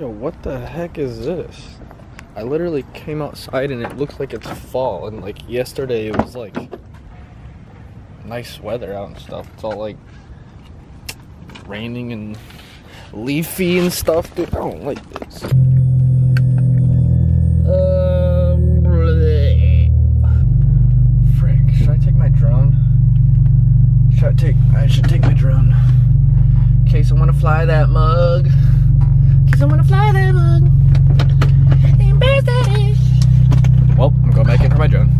Yo, what the heck is this? I literally came outside and it looks like it's fall. And like yesterday, it was like nice weather out and stuff. It's all like raining and leafy and stuff. Dude, I don't like this. Um, should I take my drone? Should I take? I should take my drone. In case I want to fly that mug. In case I want to fly that. Well, I'm going back in for my drone.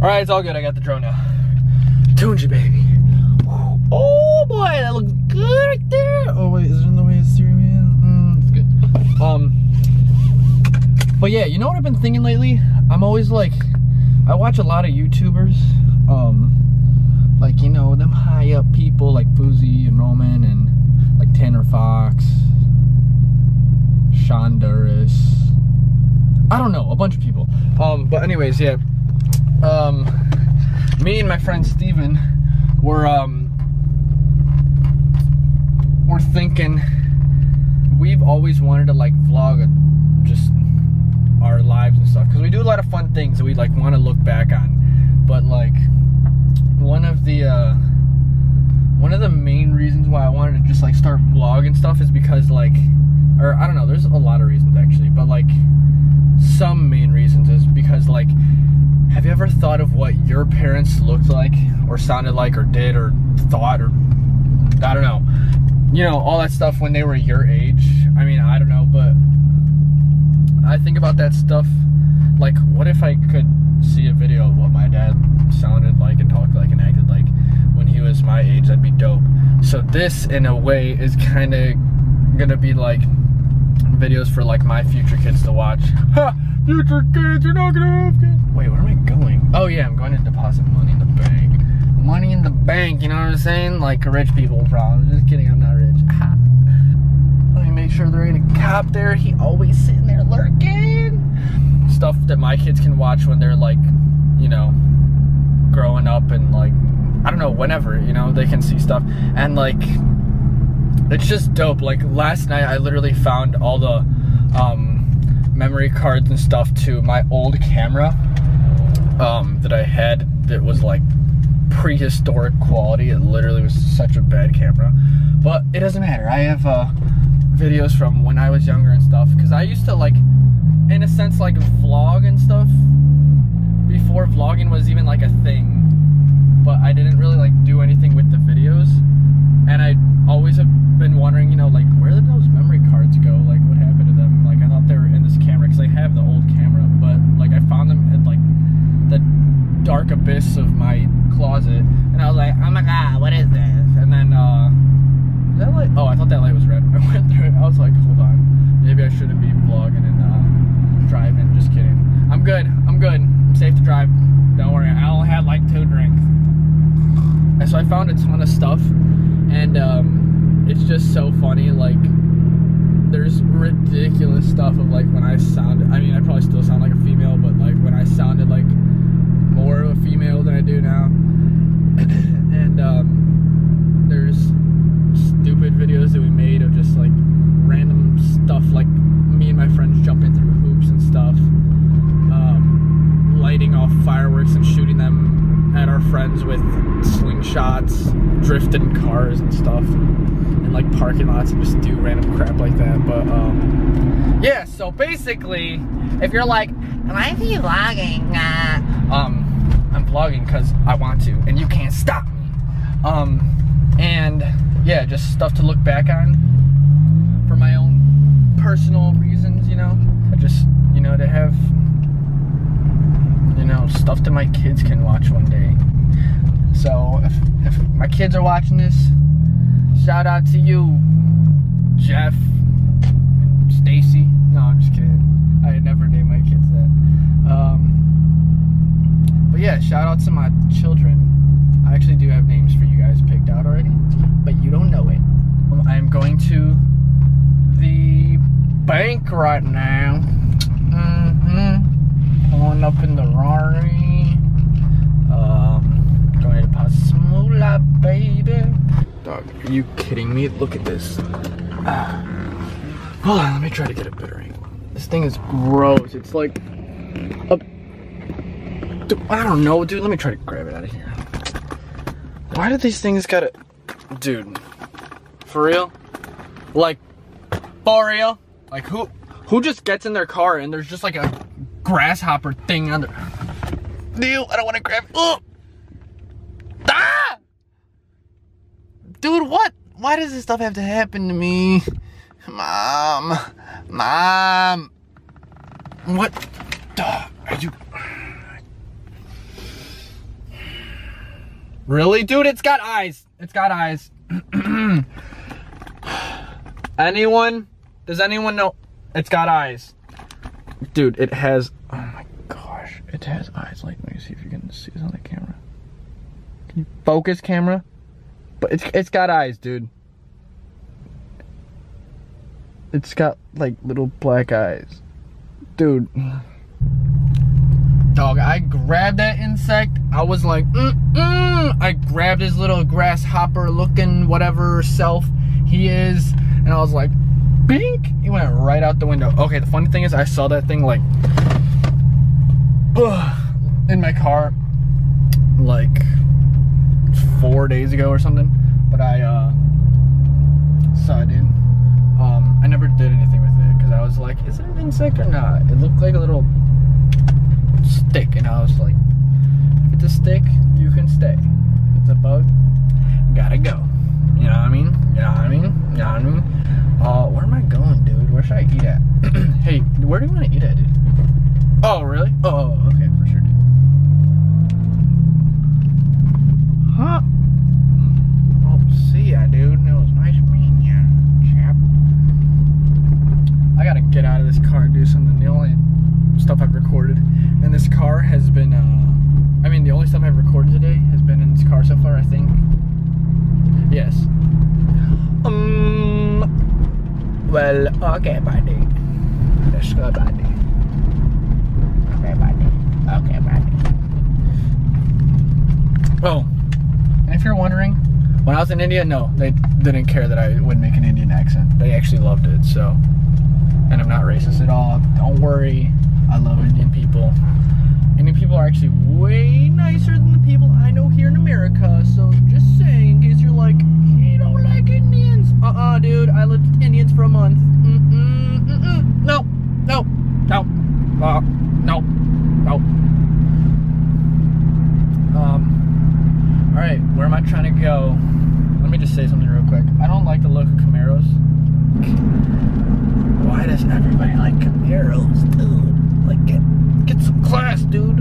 All right, it's all good. I got the drone now. Tunji, baby. Oh boy, that looks good right there. Oh wait, is it in the way it's steering me? Mm, it's good. Um, but yeah, you know what I've been thinking lately? I'm always like, I watch a lot of YouTubers. Um, like you know them high up people like Boozy and Roman and like Tanner Fox, Shonduras. I don't know, a bunch of people. Um, but anyways, yeah. Um, me and my friend Steven were um we're thinking we've always wanted to like vlog just our lives and stuff because we do a lot of fun things that we like want to look back on but like one of the uh one of the main reasons why I wanted to just like start vlogging stuff is because like or I don't know there's a lot of reasons actually but like some main reasons is because like have you ever thought of what your parents looked like or sounded like or did or thought or I don't know you know, all that stuff when they were your age. I mean, I don't know, but I think about that stuff. Like, what if I could see a video of what my dad sounded like and talked like and acted like when he was my age? That'd be dope. So, this, in a way, is kind of gonna be like videos for like my future kids to watch. Ha! Future kids, you're not gonna have kids. Wait, where am I going? Oh, yeah, I'm going to deposit money in the bank money in the bank, you know what I'm saying? Like rich people problem. Just kidding, I'm not rich. Let me make sure there ain't a cop there. He always sitting there lurking. Stuff that my kids can watch when they're like, you know, growing up and like, I don't know, whenever, you know, they can see stuff. And like, it's just dope. Like last night, I literally found all the um, memory cards and stuff to my old camera um, that I had that was like prehistoric quality. It literally was such a bad camera. But it doesn't matter. I have uh, videos from when I was younger and stuff. Because I used to like, in a sense, like vlog and stuff. Before vlogging was even like a thing. But I didn't really like do anything with the videos. And I always have been wondering, you know, like where did those memory cards go? Like what happened to them? Like I thought they were in this camera because I have the old camera. But like I found them in like the dark abyss of my closet, and I was like, oh my god, what is this? And then, uh, that light? Oh, I thought that light was red. I went through it. I was like, hold on, maybe I shouldn't be vlogging and uh, driving. Just kidding. I'm good. I'm good. I'm safe to drive. Don't worry. I only had like two drinks. And so I found a ton of stuff, and um, it's just so funny. Like, there's ridiculous stuff of like when I sounded. I mean, I probably still sound like a female, but like when I sounded like more of a female than I do now. and um, there's stupid videos that we made of just like random stuff, like me and my friends jumping through hoops and stuff, um, lighting off fireworks and shooting them at our friends with slingshots, drifting cars and stuff, like parking lots and just do random crap like that. But um, yeah, so basically, if you're like, why are you vlogging? Uh, um, I'm vlogging because I want to, and you can't stop me. Um, and yeah, just stuff to look back on for my own personal reasons, you know. I just, you know, to have, you know, stuff that my kids can watch one day. So if, if my kids are watching this, shout out to you, Jeff, Stacy. No, I'm just kidding. I never named my kids that. Um, but yeah, shout out to my children. I actually do have names for you guys picked out already, but you don't know it. I am going to the bank right now. Mm-hmm. Pulling up in the Rari. Um, going to deposit some moolah, baby. Dog, are you kidding me? Look at this. Ah. Hold on, let me try to get a better angle. This thing is gross. It's like I don't know, dude. Let me try to grab it out of here. Why do these things gotta, dude? For real? Like, for real? Like who, who just gets in their car and there's just like a grasshopper thing under? Dude, I don't want to grab. Oh, ah! Dude, what? Why does this stuff have to happen to me? Mom, mom, what? Duh, are you? Really, dude? It's got eyes. It's got eyes. anyone? Does anyone know? It's got eyes. Dude, it has. Oh my gosh, it has eyes. Like, let me see if you can see this on the camera. Can you focus, camera? But it's it's got eyes, dude. It's got like little black eyes. Dude. Dog, I grabbed that insect. I was like, mm mm. I grabbed his little grasshopper looking whatever self he is. And I was like, bink. He went right out the window. Okay, the funny thing is, I saw that thing like in my car like four days ago or something. But I uh, saw it, dude. Um, I never did anything with it because I was like, is it an insect or not? It looked like a little stick, and I was like, if it's a stick, you can stay. If it's a bug, gotta go. You know what I mean? You know what I mean? You know what I mean? Uh, where am I going, dude? Where should I eat at? hey, where do you want to eat at, dude? Oh, really? Oh, okay, for sure, dude. Huh? Oh, see ya, dude. It was nice meeting you, chap. I gotta get out of this car and do something. The only stuff I've recorded in this car has been, uh, I mean, the only stuff I've recorded today has been in this car so far, I think. Yes. Um, well, okay, buddy. Let's go, buddy. Okay, buddy. Okay, buddy. Oh, and if you're wondering, when I was in India, no, they didn't care that I would make an Indian accent. They actually loved it, so. And I'm not racist at all. Don't worry. I love Indian people. Indian people are actually way nicer than the people I know here in America. So just saying, in case you're like, you don't like Indians. Uh-uh, dude. I lived with Indians for a month. Mm-mm, mm-mm. No, no, no, uh, no, no. Um, all right, where am I trying to go? Let me just say something real quick. I don't like the look of Camaros. Why does everybody like Camaros, dude? Like, get get some class, dude.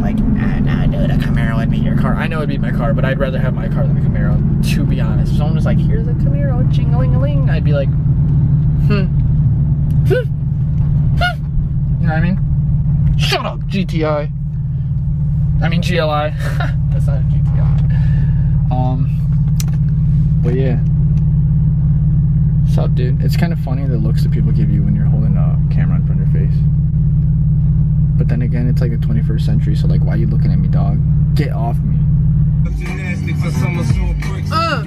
Like, ah, nah, dude, a Camaro would be your car. I know it'd be my car, but I'd rather have my car than a Camaro, to be honest. If someone was like, here's a Camaro, ching-a-ling-a-ling, I'd be like, hmm. Hmm. Hmm. You know what I mean? Shut up, GTI. I mean, GLI. That's not a GTI. Um, but yeah. Up, dude? It's kind of funny the looks that people give you when you're holding a camera in front of your face. But then again, it's like the 21st century, so like, why are you looking at me, dog? Get off me. Uh.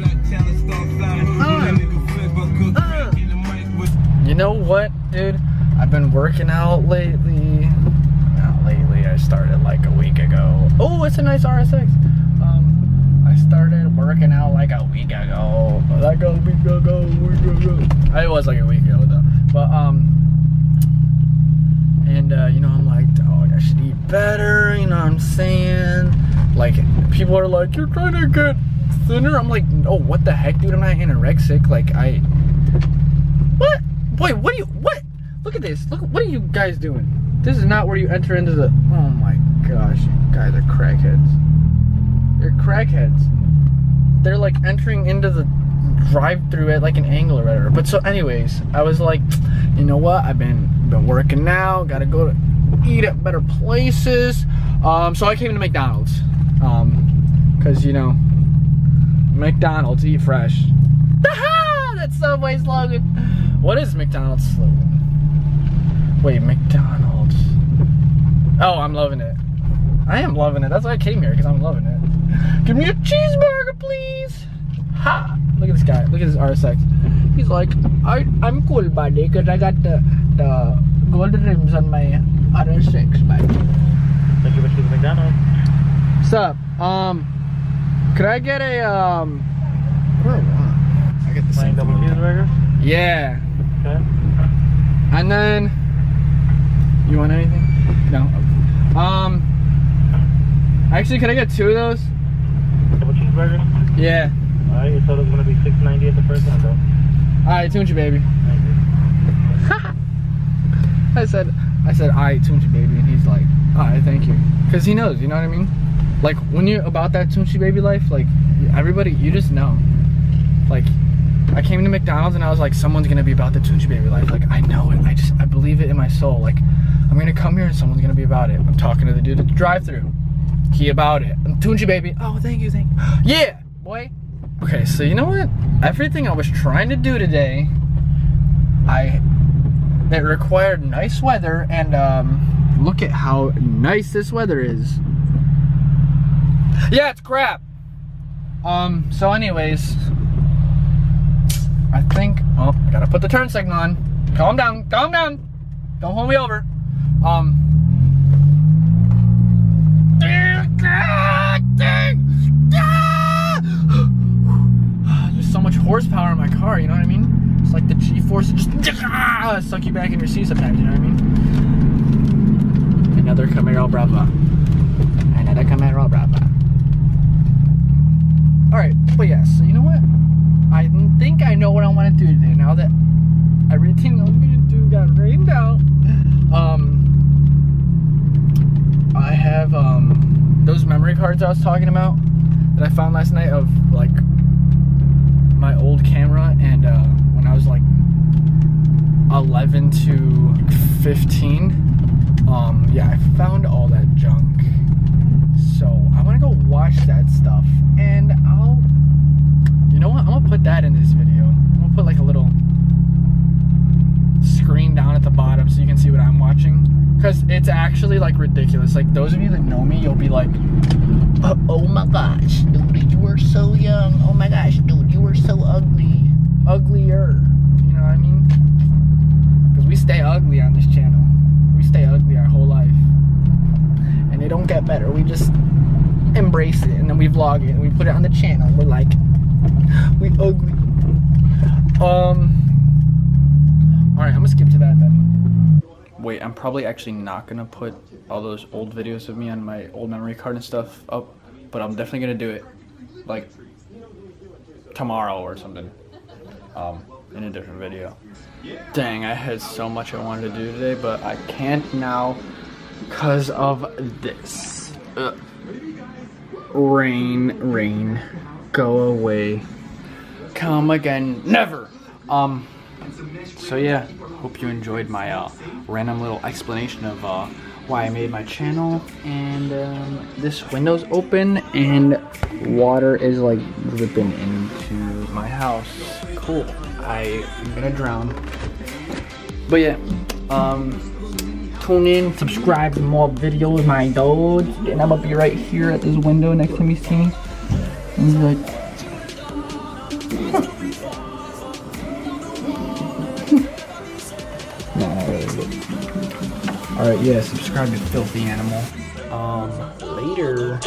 You know what, dude? I've been working out lately. Not lately, I started like a week ago. Oh, it's a nice RSX. I started working out like a week ago. Like a week ago, week ago. It was like a week ago though. But um, and uh, you know, I'm like, dog, I should eat better. You know what I'm saying? Like, people are like, you're trying to get thinner. I'm like, oh, what the heck, dude? I'm not anorexic. Like, I. What? Wait, what are you? What? Look at this. Look, what are you guys doing? This is not where you enter into the. Oh my gosh, you guys are crackheads. You're crackheads. They're like entering into the drive-through at like an angle or whatever. But so, anyways, I was like, you know what? I've been been working now. Got to go to eat at better places. Um, so I came to McDonald's. Um, cause you know, McDonald's eat fresh. That's Subway slogan. What is McDonald's slogan? Wait, McDonald's. Oh, I'm loving it. I am loving it. That's why I came here, because I'm loving it. Give me a cheeseburger, please. Ha! Look at this guy. Look at this RSX. He's like, I, I'm cool, buddy, because I got the, the gold rims on my RSX, six, buddy. Thank you for choosing McDonald's. What's up? Um, could I get a, um, what do I want? I get the same double cheeseburger. Yeah. Okay. And then, you want anything? No. Um, actually, can I get two of those? Double cheeseburger. Yeah. All right, your total's gonna be six ninety at the first window. All right, baby. Thank you. I said, I said, I Tunchi baby, and he's like, all right, thank you, because he knows, you know what I mean? Like when you're about that Tunchi baby life, like everybody, you just know. Like, I came to McDonald's and I was like, someone's gonna be about the Tunchi baby life. Like I know it. I just, I believe it in my soul. Like I'm gonna come here and someone's gonna be about it. I'm talking to the dude at the drive-through. He about it. And Tunchi baby. Oh, thank you, thank you. Yeah, boy. Okay, so you know what? Everything I was trying to do today, I it required nice weather and um look at how nice this weather is. Yeah, it's crap. Um, so anyways, I think oh I gotta put the turn signal on. Calm down, calm down. Don't hold me over. Um There's so much horsepower in my car, you know what I mean? It's like the G-force just suck you back in your seat sometimes, you know what I mean? Another Camaro Brava. Another Camaro Brava. Alright, but yes, so you know what? I think I know what I want to do today now that everything I'm gonna do got rained out. Um, I have um those memory cards I was talking about that I found last night of like my old camera and uh, when I was like 11 to 15 um yeah I found all that junk. So I want to go watch that stuff and I'll you know what? I'm gonna put that in this video. I'm gonna put like a little at the bottom so you can see what I'm watching. Because it's actually like ridiculous. Like those of you that know me you'll be like "Uh, oh my gosh dude you were so young. Oh my gosh dude you were so ugly. Uglier. You know what I mean? Because we stay ugly on this channel. We stay ugly our whole life. And it don't get better. We just embrace it and then we vlog it and we put it on the channel. We're like we ugly. Um wait i'm probably actually not gonna put all those old videos of me on my old memory card and stuff up but i'm definitely gonna do it like tomorrow or something um in a different video. Dang i had so much i wanted to do today but i can't now because of this. Ugh. rain rain. Go away. Come again. Never. Um so yeah hope you enjoyed my uh, random little explanation of uh, why I made my channel. And um, this window's open and water is like dripping into my house. Cool. I am gonna drown. But yeah um tune in subscribe to more videos my dudes and I'm gonna be right here at this window next to me see me. Like All right, yeah, subscribe to Filthy Animal. Um, later.